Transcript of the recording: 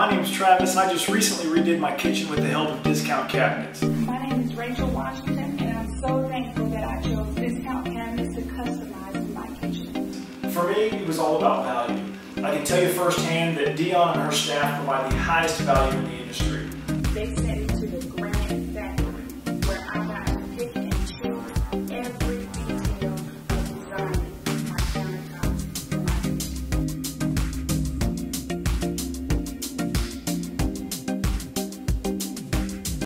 my name is Travis, and I just recently redid my kitchen with the help of Discount Cabinets. My name is Rachel Washington, and I'm so thankful that I chose Discount Cabinets to customize my kitchen. For me, it was all about value. I can tell you firsthand that Dion and her staff provide the highest value in the industry. They set it to the great